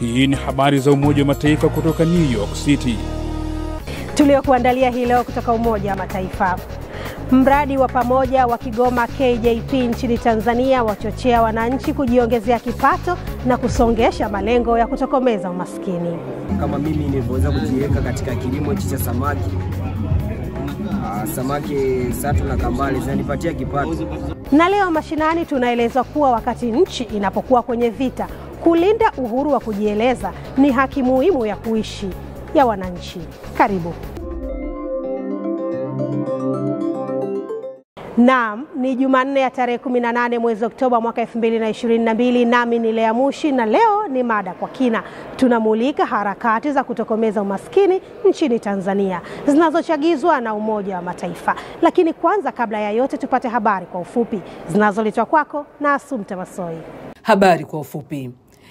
Hii ni habari za Umoja wa Mataifa kutoka New York City tuliokuandalia hii leo kutoka Umoja wa Mataifa. Mradi wa pamoja wa Kigoma KJP nchini Tanzania wachochea wananchi kujiongezea kipato na kusongesha malengo ya kutokomeza umaskini. Kama mimi nilivyoweza kujiweka katika kilimo hichi cha samaki, aa, samaki sato na kambale zinanipatia kipato. Na leo mashinani tunaelezwa kuwa wakati nchi inapokuwa kwenye vita, kulinda uhuru wa kujieleza ni haki muhimu ya kuishi ya wananchi. Karibu. Naam, ni Jumanne ya tarehe 18 mwezi Oktoba mwaka 2022, nami ni Lea Mushi na leo ni mada kwa kina. Tunamulika harakati za kutokomeza umaskini nchini Tanzania zinazochagizwa na Umoja wa Mataifa. Lakini kwanza, kabla ya yote, tupate habari kwa ufupi zinazoletwa kwako na Asumta Masoi. Habari kwa ufupi.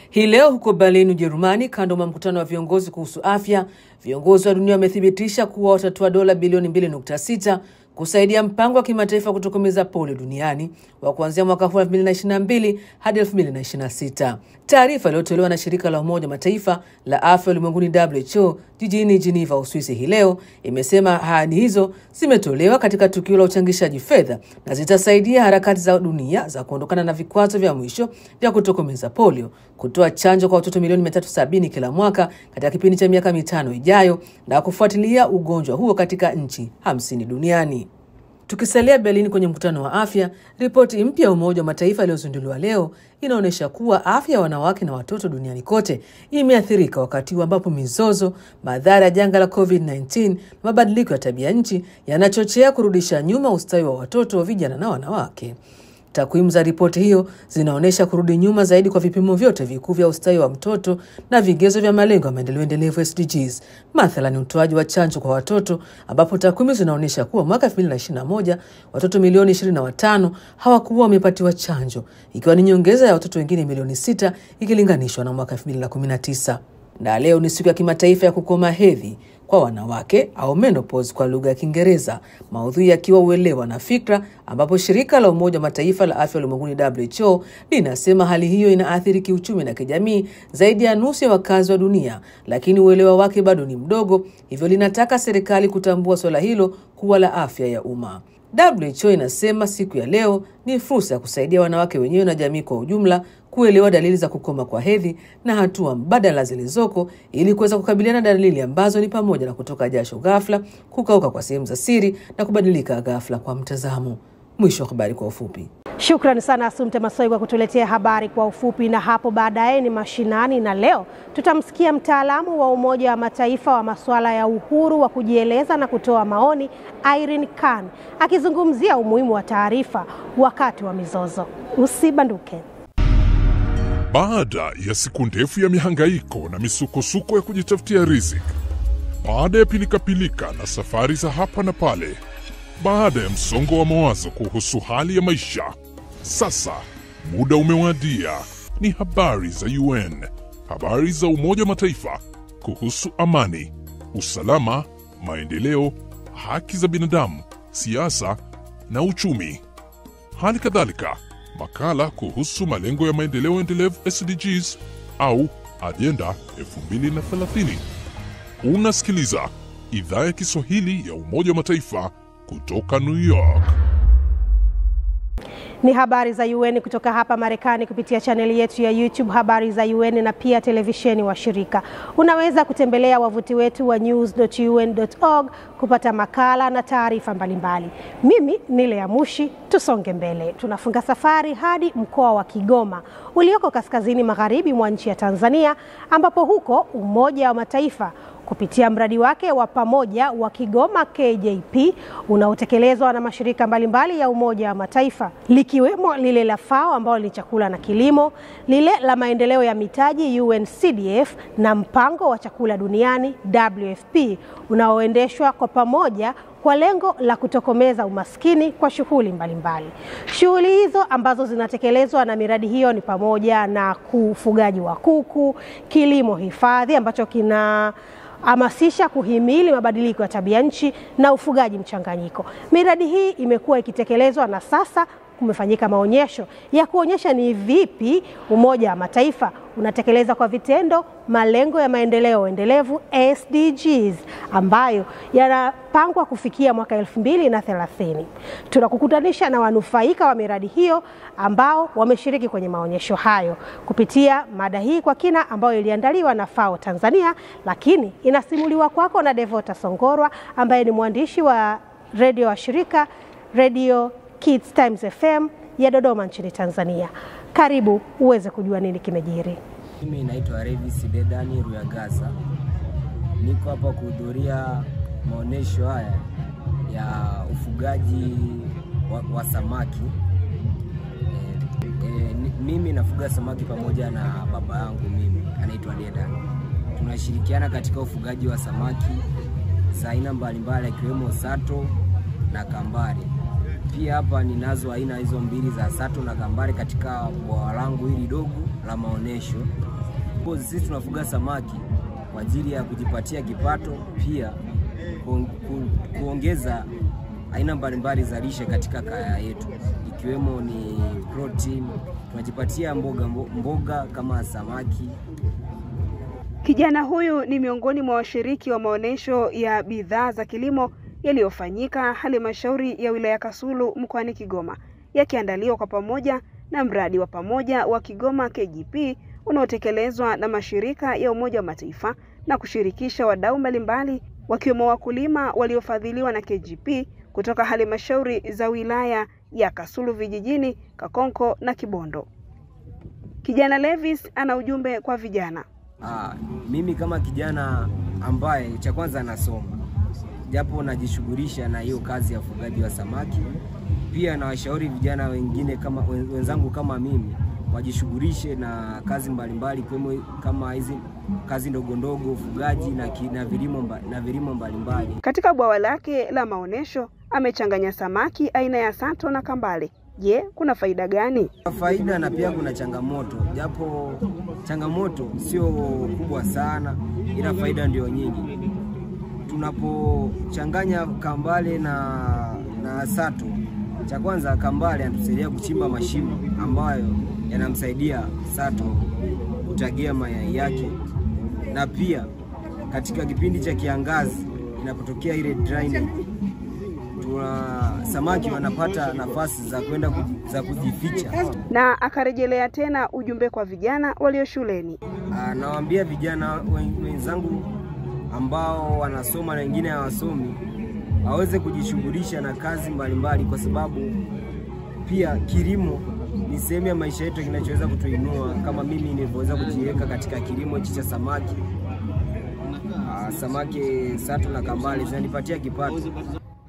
Hii leo huko Berlin, Ujerumani, kando mwa mkutano wa viongozi kuhusu afya, viongozi wa dunia wamethibitisha kuwa watatoa dola bilioni 2.6 kusaidia mpango wa kimataifa kutokomeza polio duniani wa kuanzia mwaka huu 2022 hadi 2026. Taarifa iliyotolewa na shirika la Umoja Mataifa la afya ulimwenguni WHO jijini Geneva, Uswisi hii leo imesema ahadi hizo zimetolewa katika tukio la uchangishaji fedha na zitasaidia harakati za dunia za kuondokana na vikwazo vya mwisho vya kutokomeza polio, kutoa chanjo kwa watoto milioni 370 kila mwaka katika kipindi cha miaka mitano ijayo na kufuatilia ugonjwa huo katika nchi 50 duniani. Tukisalia Berlin kwenye mkutano wa afya, ripoti mpya ya Umoja wa Mataifa iliyozinduliwa leo inaonyesha kuwa afya ya wanawake na watoto duniani kote imeathirika wakati huu ambapo mizozo, madhara ya janga la COVID-19 na mabadiliko ya tabia nchi yanachochea kurudisha nyuma ustawi wa watoto, vijana na wanawake. Takwimu za ripoti hiyo zinaonyesha kurudi nyuma zaidi kwa vipimo vyote vikuu vya ustawi wa mtoto na vigezo vya malengo ya maendeleo endelevu SDGs, mathalan utoaji wa chanjo kwa watoto, ambapo takwimu zinaonyesha kuwa mwaka 2021 watoto milioni 25 hawakuwa wamepatiwa chanjo, ikiwa ni nyongeza ya watoto wengine milioni 6 ikilinganishwa na mwaka 2019. Na leo ni siku ya kimataifa ya kukoma hedhi kwa wanawake au menopause kwa lugha ya Kiingereza, maudhui yakiwa uelewa na fikra, ambapo shirika la Umoja wa Mataifa la afya ulimwenguni WHO linasema hali hiyo inaathiri kiuchumi na kijamii zaidi ya nusu ya wakazi wa dunia, lakini uelewa wake bado ni mdogo, hivyo linataka serikali kutambua suala hilo kuwa la afya ya umma. WHO inasema siku ya leo ni fursa ya kusaidia wanawake wenyewe na jamii kwa ujumla kuelewa dalili za kukoma kwa hedhi na hatua mbadala zilizoko ili kuweza kukabiliana na dalili ambazo ni pamoja na kutoka jasho ghafla, kukauka kwa sehemu za siri na kubadilika ghafla kwa mtazamo. Mwisho wa habari kwa ufupi. Shukrani sana Asumte Masoi kwa kutuletea habari kwa ufupi, na hapo baadaye ni mashinani, na leo tutamsikia mtaalamu wa Umoja wa Mataifa wa masuala ya uhuru wa kujieleza na kutoa maoni Irene Khan akizungumzia umuhimu wa taarifa wakati wa mizozo. Usibanduke. Baada ya siku ndefu ya mihangaiko na misukosuko ya kujitafutia riziki, baada ya pilikapilika na safari za hapa na pale, baada ya msongo wa mawazo kuhusu hali ya maisha, sasa muda umewadia. Ni habari za UN, habari za Umoja wa Mataifa kuhusu amani, usalama, maendeleo, haki za binadamu, siasa na uchumi. Hali kadhalika makala kuhusu malengo ya maendeleo endelevu SDGs au ajenda 2030. Unasikiliza idhaa ya Kiswahili ya Umoja wa Mataifa kutoka New York. Ni habari za UN kutoka hapa Marekani kupitia chaneli yetu ya YouTube Habari za UN na pia televisheni wa shirika. Unaweza kutembelea wavuti wetu wa news.un.org kupata makala na taarifa mbalimbali. Mimi ni Lea Mushi, tusonge mbele. Tunafunga safari hadi mkoa wa Kigoma ulioko kaskazini magharibi mwa nchi ya Tanzania, ambapo huko Umoja wa Mataifa kupitia mradi wake wa pamoja wa Kigoma KJP unaotekelezwa na mashirika mbalimbali ya Umoja wa Mataifa likiwemo lile la FAO ambalo ni chakula na kilimo, lile la maendeleo ya mitaji UNCDF na mpango wa chakula duniani WFP unaoendeshwa kwa pamoja kwa lengo la kutokomeza umaskini kwa shughuli mbalimbali. Shughuli hizo ambazo zinatekelezwa na miradi hiyo ni pamoja na ufugaji wa kuku, kilimo hifadhi ambacho kina hamasisha kuhimili mabadiliko ya tabia nchi na ufugaji mchanganyiko. Miradi hii imekuwa ikitekelezwa na sasa kumefanyika maonyesho ya kuonyesha ni vipi Umoja wa Mataifa unatekeleza kwa vitendo malengo ya maendeleo endelevu SDGs ambayo yanapangwa kufikia mwaka elfu mbili na thelathini. Tunakukutanisha na wanufaika wa miradi hiyo ambao wameshiriki kwenye maonyesho hayo kupitia mada hii kwa kina ambayo iliandaliwa na FAO Tanzania, lakini inasimuliwa kwako na Devota Songorwa ambaye ni mwandishi wa redio wa shirika Radio Kids Times FM ya Dodoma nchini Tanzania. Karibu uweze kujua nini kimejiri. Mimi naitwa Revis Dedani Ruyagaza, niko hapa kuhudhuria maonyesho haya ya ufugaji wa, wa samaki. E, e, mimi nafuga samaki pamoja na baba yangu mimi anaitwa Dedani. Tunashirikiana katika ufugaji wa samaki za aina mbalimbali akiwemo sato na kambare. Pia hapa ninazo aina hizo mbili za sato na kambare katika bwawa langu hili dogo la maonyesho. Sisi tunafuga samaki kwa ajili ya kujipatia kipato, pia ku, ku, kuongeza aina mbalimbali za lishe katika kaya yetu, ikiwemo ni protein. Tunajipatia mboga, mboga kama samaki. Kijana huyu ni miongoni mwa washiriki wa maonesho ya bidhaa za kilimo yaliyofanyika halmashauri ya wilaya Kasulu mkoani Kigoma, yakiandaliwa kwa pamoja na mradi wa pamoja wa Kigoma KGP unaotekelezwa na mashirika ya Umoja wa Mataifa na kushirikisha wadau mbalimbali wakiwemo wakulima waliofadhiliwa na KGP kutoka halmashauri za wilaya ya Kasulu vijijini, Kakonko na Kibondo. Kijana Levis ana ujumbe kwa vijana. Aa, mimi kama kijana ambaye cha kwanza nasoma japo najishughulisha na hiyo kazi ya ufugaji wa samaki. Pia nawashauri vijana wengine kama wenzangu kama mimi wajishughulishe na kazi mbalimbali ikiwemo kama hizi kazi ndogondogo ndogo, ufugaji na, na vilimo mba, na vilimo mbalimbali. Katika bwawa lake la maonyesho amechanganya samaki aina ya sato na kambale. Je, kuna faida gani? Faida na pia kuna changamoto, japo changamoto sio kubwa sana, ila faida ndio nyingi tunapochanganya kambale na, na sato, cha kwanza kambale anatusaidia kuchimba mashimo ambayo yanamsaidia sato kutagia mayai yake, na pia katika kipindi cha kiangazi inapotokea ile dryness, tuna samaki wanapata nafasi za kwenda za kujificha. Na akarejelea tena ujumbe kwa vijana walio shuleni. Nawaambia vijana wenzangu ambao wanasoma na wengine hawasomi waweze kujishughulisha na kazi mbalimbali, mbali, kwa sababu pia kilimo ni sehemu ya maisha yetu kinachoweza kutuinua, kama mimi nilivyoweza kujiweka katika kilimo hichi cha samaki. Aa, samaki sato na kambale zinanipatia kipato.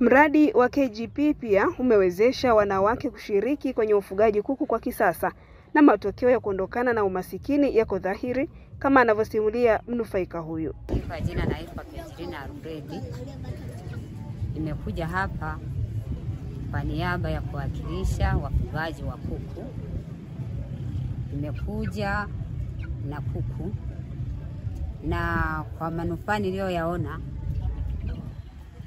Mradi wa KGP pia umewezesha wanawake kushiriki kwenye ufugaji kuku kwa kisasa na matokeo ya kuondokana na umasikini yako dhahiri kama anavyosimulia mnufaika huyu. Kwa jina naitwa Petrina arubedi Nimekuja hapa kwa niaba ya kuwakilisha wafugaji wa kuku. Nimekuja na kuku na kwa manufaa niliyoyaona,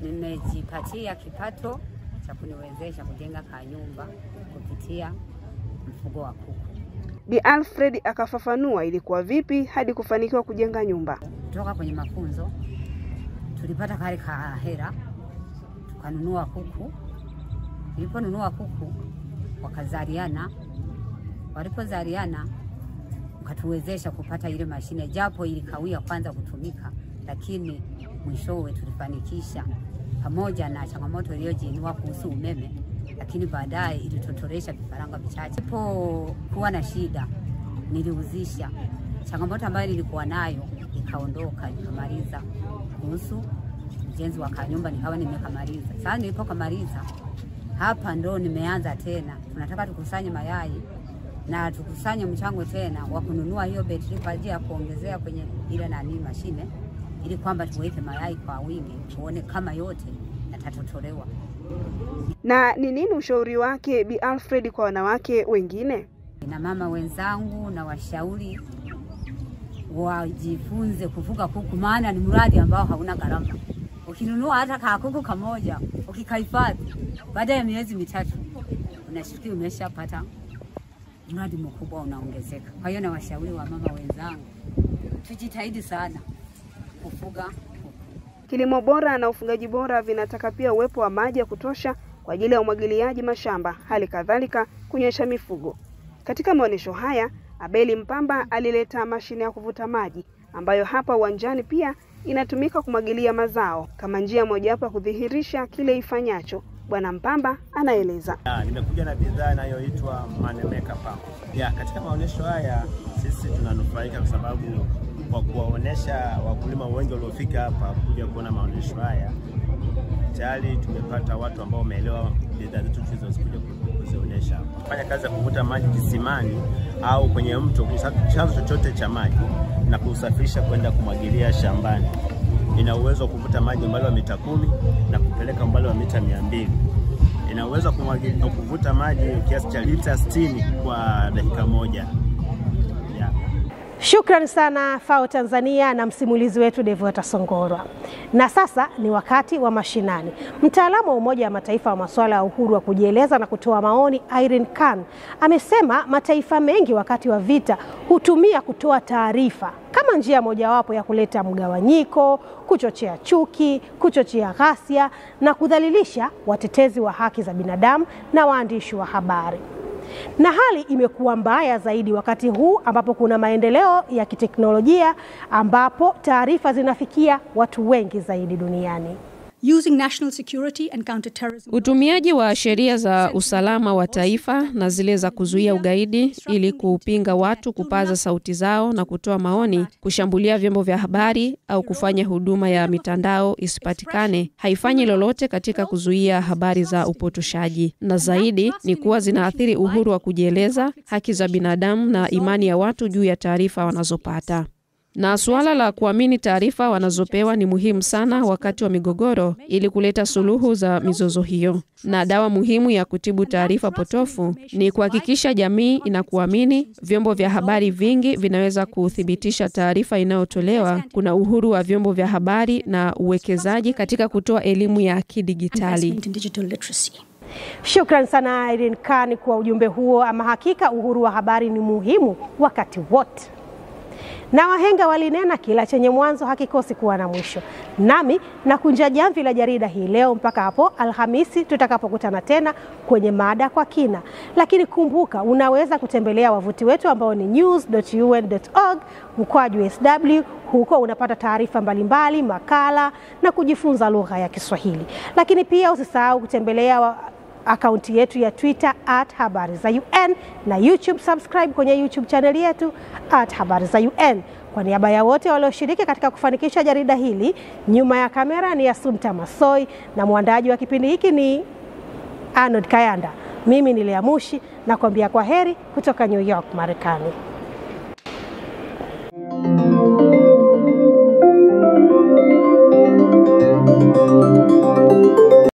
nimejipatia kipato cha kuniwezesha kujenga kanyumba kupitia mfugo wa kuku. Bi Alfred akafafanua ilikuwa vipi hadi kufanikiwa kujenga nyumba. Kutoka kwenye mafunzo tulipata kale kahera, tukanunua kuku. Niliponunua kuku wakazaliana, walipozaliana ukatuwezesha kupata ile mashine, japo ilikawia kwanza kutumika, lakini mwishowe tulifanikisha, pamoja na changamoto iliyojiinua kuhusu umeme lakini baadaye ilitotoresha vifaranga vichache. Po kuwa na shida, niliuzisha. Changamoto ambayo nilikuwa nayo ikaondoka, nikamaliza kuhusu ujenzi wa kanyumba, nikawa nimekamaliza. Sasa nilipokamaliza hapa ndo nimeanza tena, tunataka tukusanye mayai na tukusanye mchango tena wa kununua hiyo betri kwa ajili ya kuongezea kwenye ile nani mashine, ili kwamba tuweke mayai kwa wingi, tuone kama yote yatatotolewa. Na ni nini ushauri wake Bi Alfred kwa wanawake wengine? Na mama wenzangu na washauri wajifunze kufuga kuku, maana ni mradi ambao hauna gharama. Ukinunua hata kakuku kamoja ukikahifadhi, baada ya miezi mitatu unashukuru umeshapata mradi mkubwa unaongezeka. Kwa hiyo na washauri wa mama wenzangu tujitahidi sana kufuga. Kilimo bora na ufugaji bora vinataka pia uwepo wa maji ya kutosha kwa ajili ya umwagiliaji mashamba, hali kadhalika kunywesha mifugo. Katika maonyesho haya, Abeli Mpamba alileta mashine ya kuvuta maji ambayo hapa uwanjani pia inatumika kumwagilia mazao kama njia mojawapo ya kudhihirisha kile ifanyacho. Bwana Mpamba anaeleza. Ya, nimekuja na bidhaa inayoitwa Manemeka Pump. Ya, katika maonyesho haya sisi tunanufaika kwa sababu kwa kuwaonesha wakulima wengi waliofika hapa kuja kuona maonyesho haya tayari tumepata watu ambao wameelewa bidhaa zetu tulizokuja kuzionyesha. Fanya kazi ya kuvuta maji kisimani au kwenye mto, chanzo chochote cha maji na kusafirisha kwenda kumwagilia shambani. Ina uwezo wa kuvuta maji umbali wa mita kumi na kupeleka umbali wa mita mia mbili. Ina uwezo wa kuvuta maji kiasi cha lita 60 kwa dakika moja. Yeah. Shukrani sana FAO Tanzania na msimulizi wetu Devota Songorwa. Na sasa ni wakati wa mashinani. Mtaalamu wa Umoja wa Mataifa wa masuala ya uhuru wa kujieleza na kutoa maoni, Irene Khan, amesema mataifa mengi wakati wa vita hutumia kutoa taarifa kama njia mojawapo ya kuleta mgawanyiko, kuchochea chuki, kuchochea ghasia na kudhalilisha watetezi wa haki za binadamu na waandishi wa habari na hali imekuwa mbaya zaidi wakati huu ambapo kuna maendeleo ya kiteknolojia ambapo taarifa zinafikia watu wengi zaidi duniani. Using national security and counterterrorism Utumiaji wa sheria za usalama wa taifa na zile za kuzuia ugaidi ili kupinga watu kupaza sauti zao na kutoa maoni, kushambulia vyombo vya habari au kufanya huduma ya mitandao isipatikane, haifanyi lolote katika kuzuia habari za upotoshaji, na zaidi ni kuwa zinaathiri uhuru wa kujieleza, haki za binadamu na imani ya watu juu ya taarifa wanazopata na suala la kuamini taarifa wanazopewa ni muhimu sana wakati wa migogoro ili kuleta suluhu za mizozo hiyo. Na dawa muhimu ya kutibu taarifa potofu ni kuhakikisha jamii inakuamini. Vyombo vya habari vingi vinaweza kuthibitisha taarifa inayotolewa. Kuna uhuru wa vyombo vya habari na uwekezaji katika kutoa elimu ya kidigitali. Shukran sana Irene Khan kwa ujumbe huo. Ama hakika uhuru wa habari ni muhimu wakati wote na wahenga walinena kila chenye mwanzo hakikosi kuwa na mwisho. Nami nakunja jamvi la jarida hii leo mpaka hapo Alhamisi tutakapokutana tena kwenye mada kwa kina. Lakini kumbuka, unaweza kutembelea wavuti wetu ambao ni news.un.org mkwaju sw. Huko unapata taarifa mbalimbali, makala na kujifunza lugha ya Kiswahili. Lakini pia usisahau kutembelea wa akaunti yetu ya Twitter at habari za UN na YouTube. Subscribe kwenye YouTube channel yetu at habari za UN. Kwa niaba ya wote walioshiriki katika kufanikisha jarida hili, nyuma ya kamera ni Asumta Masoi na mwandaaji wa kipindi hiki ni Arnold Kayanda. Mimi ni Lea Mushi na kuambia kwa heri kutoka New York, Marekani.